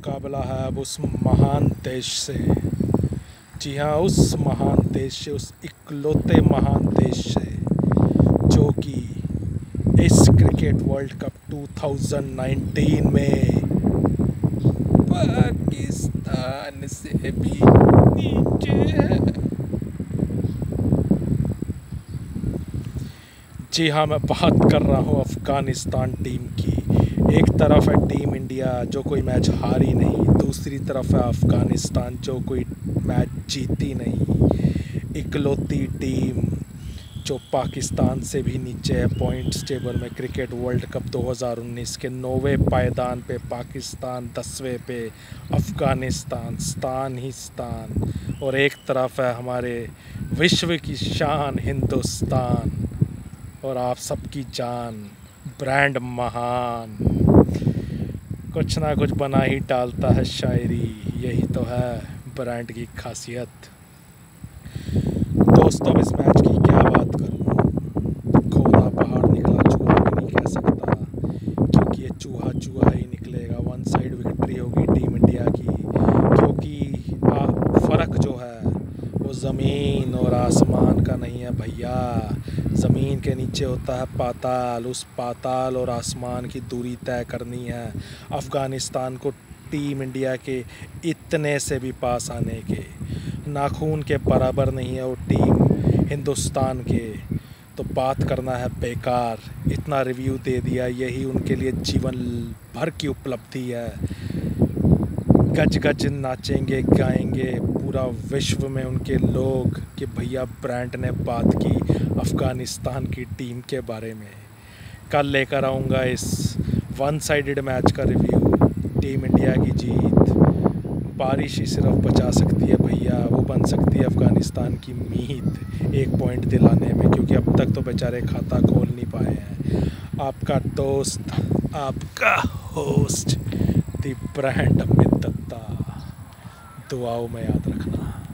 मुकाबला है अब उस महान देश से। जी हाँ उस महान देश से, उस इकलौते महान देश से, जो कि इस क्रिकेट वर्ल्ड कप 2019 में पाकिस्तान से भी नीचे है। जी हाँ मैं बात कर रहा हूँ अफ़गानिस्तान टीम की। एक तरफ़ है टीम इंडिया, जो कोई मैच हारी नहीं, दूसरी तरफ़ है अफ़गानिस्तान, जो कोई मैच जीती नहीं। इकलौती टीम जो पाकिस्तान से भी नीचे है, पॉइंट्स टेबल में क्रिकेट वर्ल्ड कप 2019 के नौवे पायदान पे पाकिस्तान, दसवें पे अफ़गानिस्तान स्तान ही स्तान और एक तरफ़ है हमारे विश्व की शान, हिंदुस्तान। और आप सबकी जान, ब्रांड महान। कुछ ना कुछ बना ही डालता है शायरी, यही तो है ब्रांड की खासियत। दोस्तों, इस मैच की क्या बात करूँ? खोदा पहाड़ निकला, चूहा भी नहीं कह सकता, क्योंकि ये चूहा चूहा ही निकलेगा। वन साइड विक्ट्री होगी टीम इंडिया की, क्योंकि फ़र्क जो है, वो ज़मीन और आसमान का नहीं है भैया। ज़मीन के नीचे होता है पाताल, उस पाताल और आसमान की दूरी तय करनी है। अफ़गानिस्तान को टीम इंडिया के इतने से भी पास आने के। नाखून के बराबर नहीं है वो टीम हिंदुस्तान के। तो बात करना है बेकार। इतना रिव्यू दे दिया, यही उनके लिए जीवन भर की उपलब्धि है। गज गज नाचेंगे, गाएँगे। पूरा विश्व में उनके लोग कि भैया ब्रांड ने बात की अफ़गानिस्तान की टीम के बारे में। कल लेकर आऊँगा इस वन साइडेड मैच का रिव्यू टीम इंडिया की जीत। बारिश ही सिर्फ़ बचा सकती है भैया, वो बन सकती है अफ़गानिस्तान की मीत एक पॉइंट दिलाने में, क्योंकि अब तक तो बेचारे खाता खोल नहीं पाए हैं। आपका दोस्त, आपका host the brand Amit Dutta. दुआओं में याद रखना।